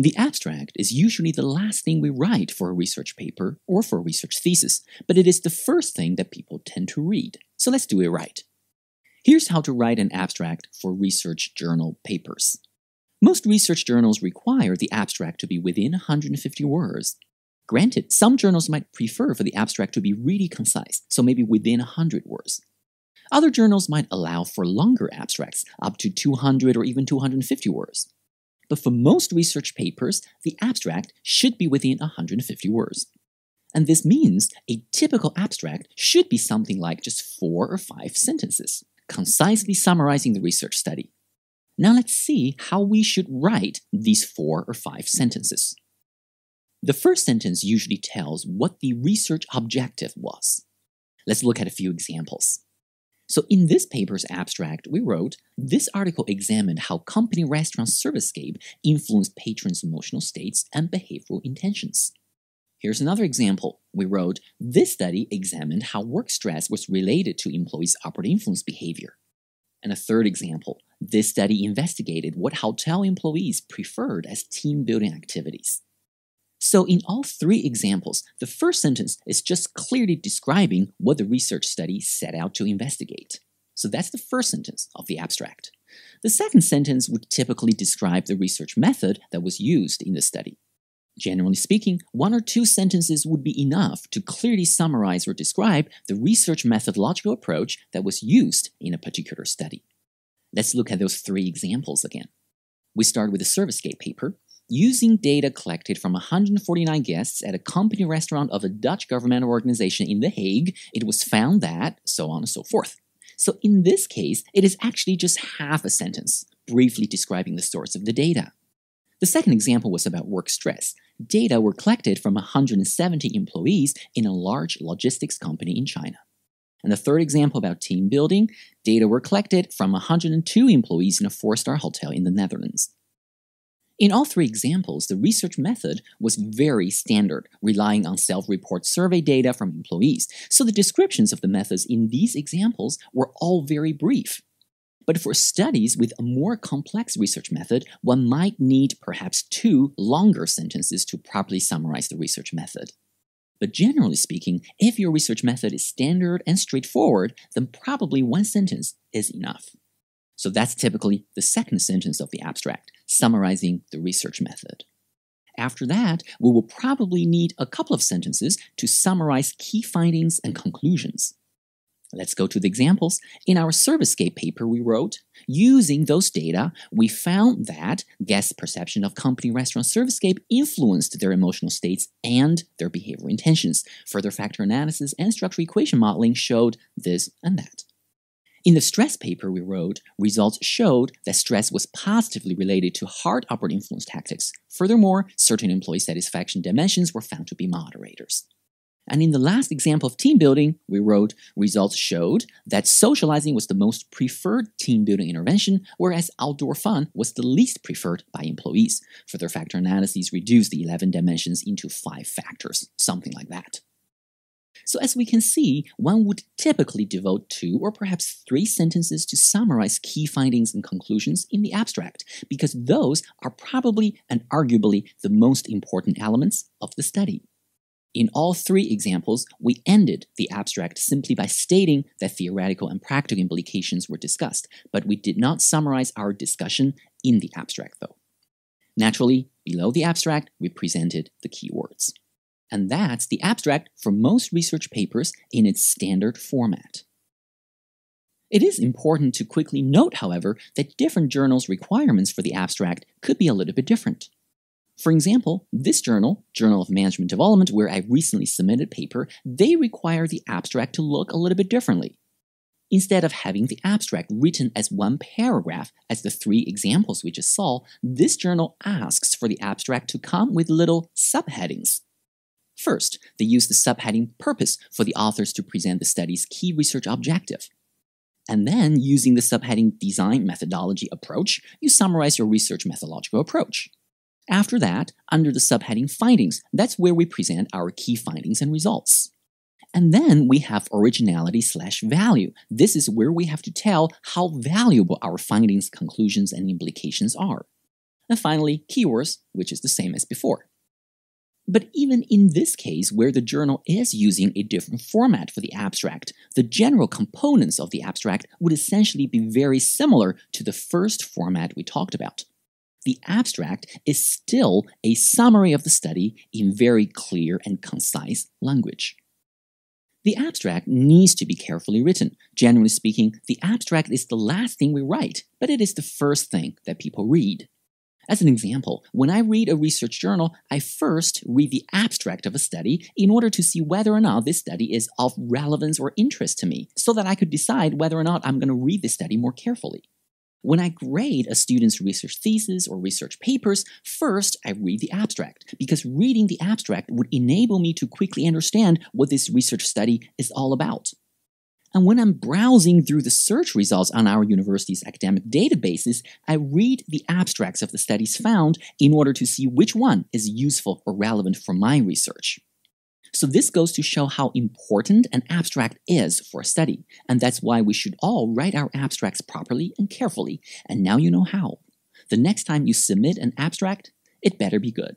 The abstract is usually the last thing we write for a research paper or for a research thesis, but it is the first thing that people tend to read. So let's do it right. Here's how to write an abstract for research journal papers. Most research journals require the abstract to be within 150 words. Granted, some journals might prefer for the abstract to be really concise, so maybe within 100 words. Other journals might allow for longer abstracts, up to 200 or even 250 words. But for most research papers, the abstract should be within 150 words. And this means a typical abstract should be something like just four or five sentences, concisely summarizing the research study. Now let's see how we should write these four or five sentences. The first sentence usually tells what the research objective was. Let's look at a few examples. So in this paper's abstract, we wrote, this article examined how company restaurant servicescape influenced patrons' emotional states and behavioral intentions. Here's another example. We wrote, this study examined how work stress was related to employees' upward influence behavior. And a third example, this study investigated what hotel employees preferred as team building activities. So, in all three examples, the first sentence is just clearly describing what the research study set out to investigate. So, that's the first sentence of the abstract. The second sentence would typically describe the research method that was used in the study. Generally speaking, one or two sentences would be enough to clearly summarize or describe the research methodological approach that was used in a particular study. Let's look at those three examples again. We start with the Servicescape paper, Using data collected from 149 guests at a company restaurant of a Dutch governmental organization in The Hague, it was found that, so on and so forth. So in this case, it is actually just half a sentence, briefly describing the source of the data. The second example was about work stress. Data were collected from 170 employees in a large logistics company in China. And the third example about team building, data were collected from 102 employees in a four star hotel in the Netherlands. In all three examples, the research method was very standard, relying on self report survey data from employees, so the descriptions of the methods in these examples were all very brief. But for studies with a more complex research method, one might need perhaps two longer sentences to properly summarize the research method. But generally speaking, if your research method is standard and straightforward, then probably one sentence is enough. So that's typically the second sentence of the abstract, summarizing the research method. After that, we will probably need a couple of sentences to summarize key findings and conclusions. Let's go to the examples. In our Servicescape paper, we wrote, using those data, we found that guest perception of company restaurant Servicescape influenced their emotional states and their behavior intentions. Further factor analysis and structure equation modeling showed this and that. In the stress paper we wrote, results showed that stress was positively related to hard upward influence tactics. Furthermore, certain employee satisfaction dimensions were found to be moderators. And in the last example of team building, we wrote, results showed that socializing was the most preferred team building intervention, whereas outdoor fun was the least preferred by employees. Further factor analyses reduced the 11 dimensions into five factors, something like that. So as we can see, one would typically devote two or perhaps three sentences to summarize key findings and conclusions in the abstract, because those are probably and arguably the most important elements of the study. In all three examples, we ended the abstract simply by stating that theoretical and practical implications were discussed, but we did not summarize our discussion in the abstract though. Naturally, below the abstract, we presented the keywords. And that's the abstract for most research papers in its standard format. It is important to quickly note, however, that different journals' requirements for the abstract could be a little bit different. For example, this journal, Journal of Management Development, where I recently submitted a paper, they require the abstract to look a little bit differently. Instead of having the abstract written as one paragraph, as the three examples we just saw, this journal asks for the abstract to come with little subheadings. First, they use the subheading purpose for the authors to present the study's key research objective. And then, using the subheading design methodology approach, you summarize your research methodological approach. After that, under the subheading findings, that's where we present our key findings and results. And then we have originality slash value. This is where we have to tell how valuable our findings, conclusions, and implications are. And finally, keywords, which is the same as before. But even in this case, where the journal is using a different format for the abstract, the general components of the abstract would essentially be very similar to the first format we talked about. The abstract is still a summary of the study in very clear and concise language. The abstract needs to be carefully written. Generally speaking, the abstract is the last thing we write, but it is the first thing that people read. As an example, when I read a research journal, I first read the abstract of a study in order to see whether or not this study is of relevance or interest to me, so that I could decide whether or not I'm going to read the study more carefully. When I grade a student's research thesis or research papers, first I read the abstract, because reading the abstract would enable me to quickly understand what this research study is all about. And when I'm browsing through the search results on our university's academic databases, I read the abstracts of the studies found in order to see which one is useful or relevant for my research. So this goes to show how important an abstract is for a study, and that's why we should all write our abstracts properly and carefully, and now you know how. The next time you submit an abstract, it better be good.